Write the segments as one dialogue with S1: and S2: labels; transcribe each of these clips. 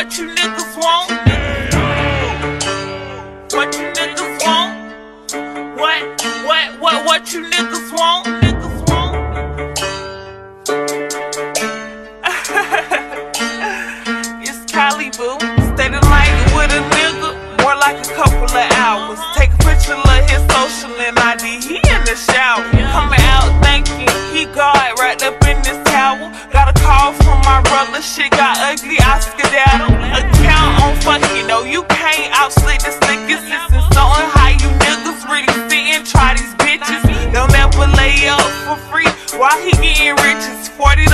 S1: What you niggas want? What you niggas want? What, what, what, what you niggas want? Niggas want? it's Kali Boo. Stay the night with a nigga. More like a couple of hours. Take a picture of his social and ID. He in the shower locked up in this tower. Got a call from my brother, shit got ugly, I skedaddle. Account on fuck you know, you can't outslit this nigga's not insulting how you niggas really fit and try these bitches. They'll never lay up for free while he getting riches. $40,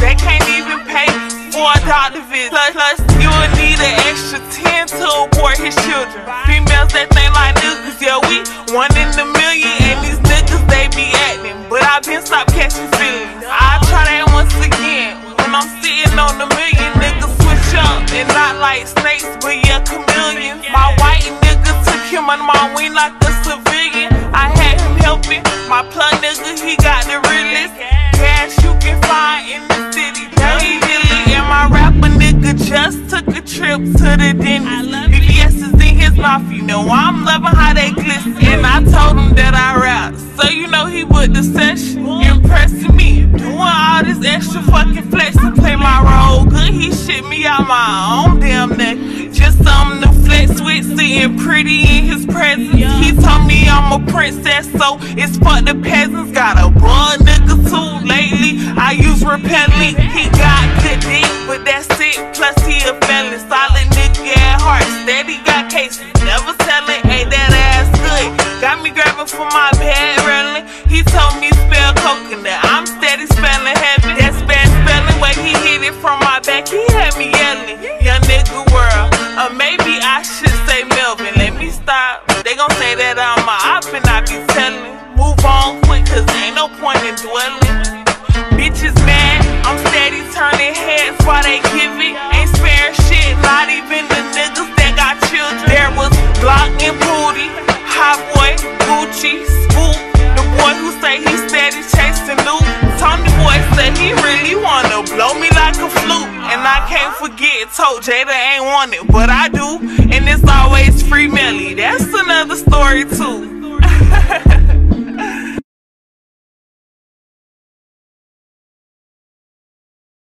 S1: they can't even pay for a doctor visit. Plus, plus you'll need an extra 10 to abort his children. Females that think like niggas, yeah, we one in a million, and these niggas, they be acting. But I've been stopped catching feelings. I try that once again. When I'm sitting on a million, niggas switch up. And not like snakes, but yeah, chameleons. My white nigga took him under my wing like a civilian. I had him helping. My plug nigga, he got the realest. Cash you can find in the city. Dilly dilly. And my rapper nigga just took a trip to the dentist. VVS is in his mouth, you know I'm loving how they glisten. And I told him that I rap, so you know he with the session. Extra fucking flex to play my role. Good, he shit me out my own damn neck. Just something to flex with, sitting pretty in his presence. He told me I'm a princess, so it's for the peasants. Got a blood nigga too lately. I use repellent. He got good dick, but that's it. Plus he a felon, solid nigga at heart. Steady got cases, never selling. Ain't that ass good? Got me grabbing for my They gon' say that I'm a op and I be telling. Move on quick, cause ain't no point in dwelling. Bitches mad, I'm steady turning heads while they give it. Ain't sparing shit, not even the niggas that got children. There was Glock and Booty, Hot Boy, Gucci, Spook. The boy who say he steady chasing loot. Tommy Boy said he really wanna blow me like a flute. And I can't forget, told Jada ain't want it, but I do. Story too.